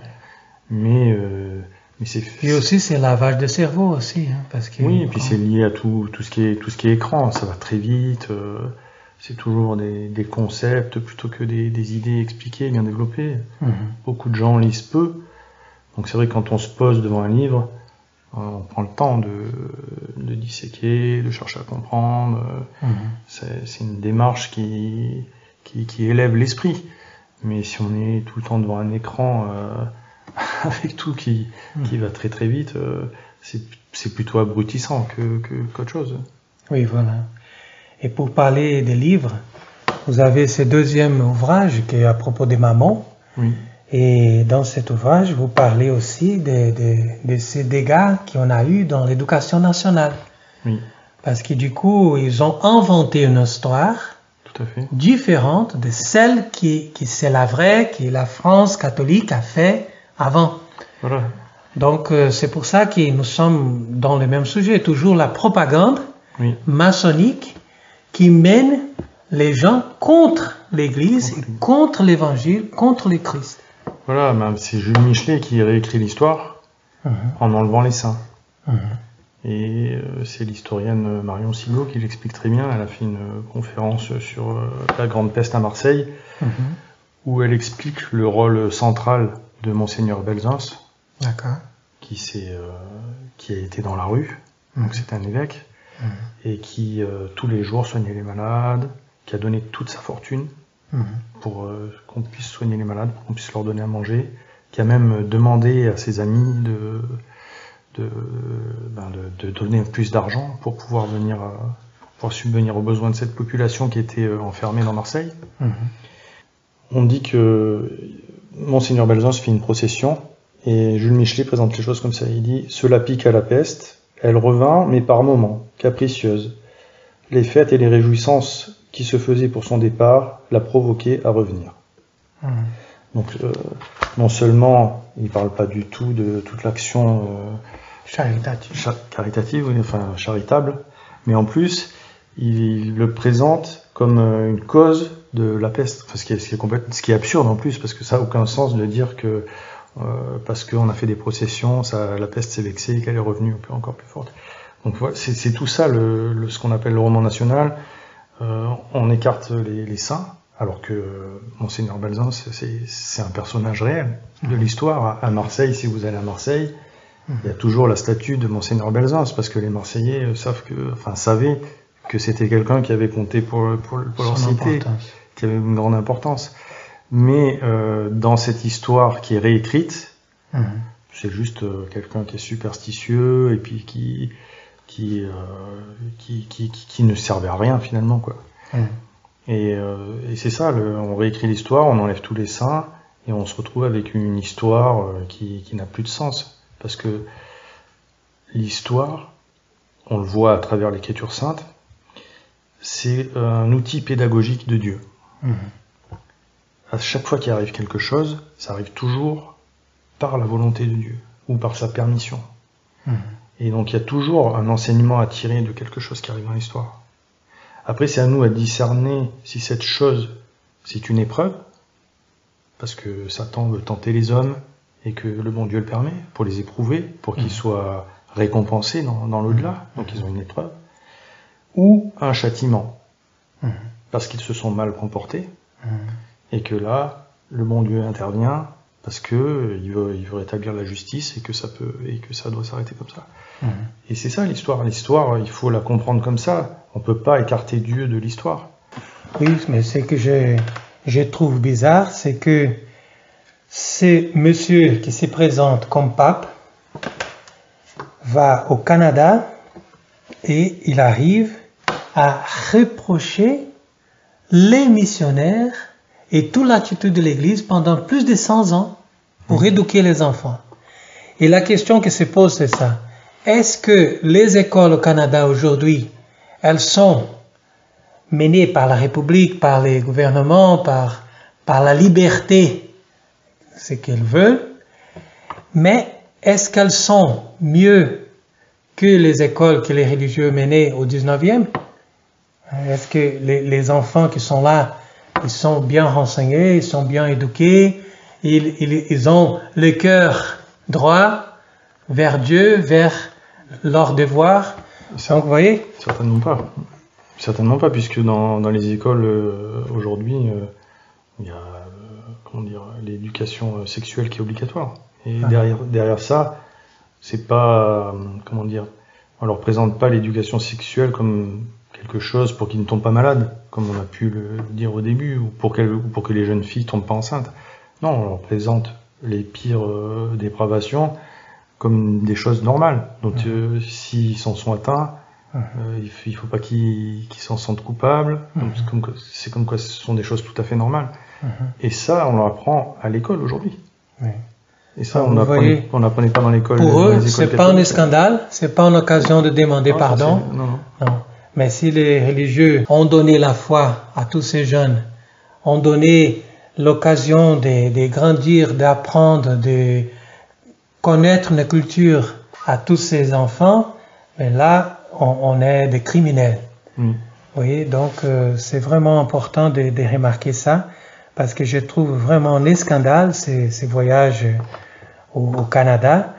Mais, euh, mais c'est. Et aussi, c'est lavage de cerveau aussi, hein, parce que Oui, et puis c'est lié à tout, tout, ce qui est, tout ce qui est écran, ça va très vite, c'est toujours des, des concepts plutôt que des, des idées expliquées, bien développées. Mhm. Beaucoup de gens lisent peu, donc c'est vrai que quand on se pose devant un livre, euh, on prend le temps de, de disséquer, de chercher à comprendre, euh, Mhm. c'est une démarche qui, qui, qui élève l'esprit. Mais si on est tout le temps devant un écran euh, [LAUGHS] avec tout qui, qui va très très vite, euh, c'est plutôt abrutissant que que- qu'autre chose. Oui, voilà. Et pour parler des livres, vous avez ce deuxième ouvrage qui est à propos des mamans. Oui, Et dans cet ouvrage, vous parlez aussi de, de, de ces dégâts qu'on a eu dans l'éducation nationale. oui, Parce que du coup, ils ont inventé une histoire tout à fait. différente de celle qui, qui c'est la vraie, que la France catholique a fait avant. Voilà. Donc euh, c'est pour ça que nous sommes dans le même sujet, toujours la propagande Oui, maçonnique qui mène les gens contre l'Église, contre l'Évangile, contre le Christ. Voilà. c'est Jules Michelet qui réécrit l'histoire en enlevant les saints. Mhm. Et euh, c'est l'historienne euh, Marion Sigaud qui l'explique très bien. Elle a fait une euh, conférence sur euh, la Grande Peste à Marseille, Mhm. où elle explique le rôle central de Monseigneur Belzins, qui, qui a été dans la rue, donc c'est un évêque, et qui tous les jours soignait les malades, qui a donné toute sa fortune Mhm. pour euh, qu'on puisse soigner les malades, pour qu'on puisse leur donner à manger, qui a même demandé à ses amis de, de, ben, de, de donner plus d'argent pour pouvoir venir euh, pour pouvoir subvenir aux besoins de cette population qui était euh, enfermée dans Marseille. Mhm. On dit que Monseigneur Belzance fait une procession et Jules Michelet présente les choses comme ça. Il dit Cela pique à la peste, elle revint, mais par moments, capricieuse. Les fêtes et les réjouissances qui se faisaient pour son départ la provoquaient à revenir. Mhm. Donc, euh, non seulement il parle pas du tout de toute l'action euh, Charitatif. cha- caritative, oui, enfin charitable, mais en plus, il le présente comme euh, une cause de la peste. Enfin, ce, qui est, ce, qui est complète- ce qui est absurde en plus, parce que ça n'a aucun sens de dire que euh, parce qu'on a fait des processions, ça, la peste s'est vexée et qu'elle est revenue encore plus forte. Donc c'est tout ça le, le- ce qu'on appelle le roman national. Euh, on écarte les, les saints, alors que euh, Monseigneur Balzan, c'est un personnage réel de l'histoire. À Marseille, si vous allez à Marseille, il y a toujours la statue de Monseigneur Belzance, parce que les Marseillais euh, savent que, enfin, savaient que c'était quelqu'un qui avait compté pour, pour, pour leur cité, importance. qui avait une grande importance. Mais euh, dans cette histoire qui est réécrite, Mhm. c'est juste euh, quelqu'un qui est superstitieux et puis qui qui, euh, qui, qui, qui, qui ne servait à rien finalement quoi. Et, euh, et c'est ça, le, on réécrit l'histoire, on enlève tous les saints et on se retrouve avec une histoire euh, qui, qui n'a plus de sens. Parce que l'histoire, on le voit à travers l'écriture sainte, c'est un outil pédagogique de Dieu. Mhm. À chaque fois qu'il arrive quelque chose, ça arrive toujours par la volonté de Dieu ou par sa permission. Mhm. Et donc il y a toujours un enseignement à tirer de quelque chose qui arrive dans l'histoire. Après, c'est à nous à discerner si cette chose, c'est une épreuve, parce que Satan veut tenter les hommes et que le bon Dieu le permet pour les éprouver, pour qu'ils soient récompensés dans, dans l'au-delà, donc ils ont une épreuve, ou un châtiment, parce qu'ils se sont mal comportés, et que là, le bon Dieu intervient parce que il veut, il veut rétablir la justice et que ça peut et que ça doit s'arrêter comme ça. Et c'est ça l'histoire. L'histoire, il faut la comprendre comme ça. On peut pas écarter Dieu de l'histoire. Oui, mais ce que je, je trouve bizarre, c'est que ce monsieur qui se présente comme pape va au Canada et il arrive à reprocher les missionnaires et toute l'attitude de l'Église pendant plus de 100 ans pour éduquer les enfants. Et la question qui se pose, c'est ça. Est-ce que les écoles au Canada aujourd'hui, elles sont menées par la République, par les gouvernements, par, par la liberté, ce qu'elles veulent, mais est-ce qu'elles sont mieux que les écoles que les religieux menaient au 19e Est-ce que les, les enfants qui sont là, ils sont bien renseignés, ils sont bien éduqués, ils, ils, ils ont le cœur droit vers Dieu, vers leur devoir. Donc, vous voyez? Certainement pas. Certainement pas, puisque dans, dans les écoles euh, aujourd'hui, euh, il y a euh, comment dire l'éducation sexuelle qui est obligatoire. Et Ah. derrière, derrière ça, c'est pas comment dire, on leur présente pas l'éducation sexuelle comme quelque chose pour qu'ils ne tombent pas malades, comme on a pu le dire au début, ou pour, qu'elles- ou pour que les jeunes filles tombent pas enceintes. Non, on leur présente les pires euh, dépravations comme des choses normales. Donc euh, s'ils s'en sont atteints, euh, il faut, il faut pas qu'ils s'en sentent coupables. C'est comme, comme quoi ce sont des choses tout à fait normales. Et ça, on l'apprend à l'école aujourd'hui. Oui. Et ça, on n'apprenait pas dans l'école. Pour eux, c'est pas un scandale, c'est pas une occasion de demander Non, pardon. non. Non. Mais si les religieux ont donné la foi à tous ces jeunes, ont donné l'occasion de, de grandir, d'apprendre, de connaître une culture à tous ces enfants, mais là, on, on est des criminels. Mm. Vous voyez, donc euh, c'est vraiment important de, de remarquer ça, parce que je trouve vraiment un scandale ces, ces voyages au, au Canada.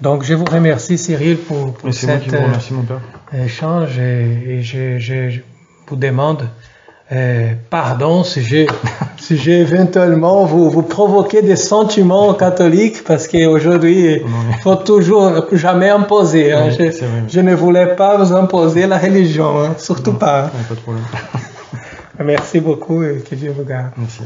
Donc je vous remercie Cyril pour, pour Et c'est moi qui cette vous euh, remercie, mon père. Échange et, et je, je- je vous demande euh, pardon si j'ai [LAUGHS] si j'ai éventuellement vous, vous provoqué des sentiments catholiques parce qu'aujourd'hui il faut toujours jamais imposer. hein. Oui, Je, ne voulais pas vous imposer la religion, hein, surtout Non, pas. non, pas de problème. [LAUGHS] Merci beaucoup et que Dieu vous garde. Merci.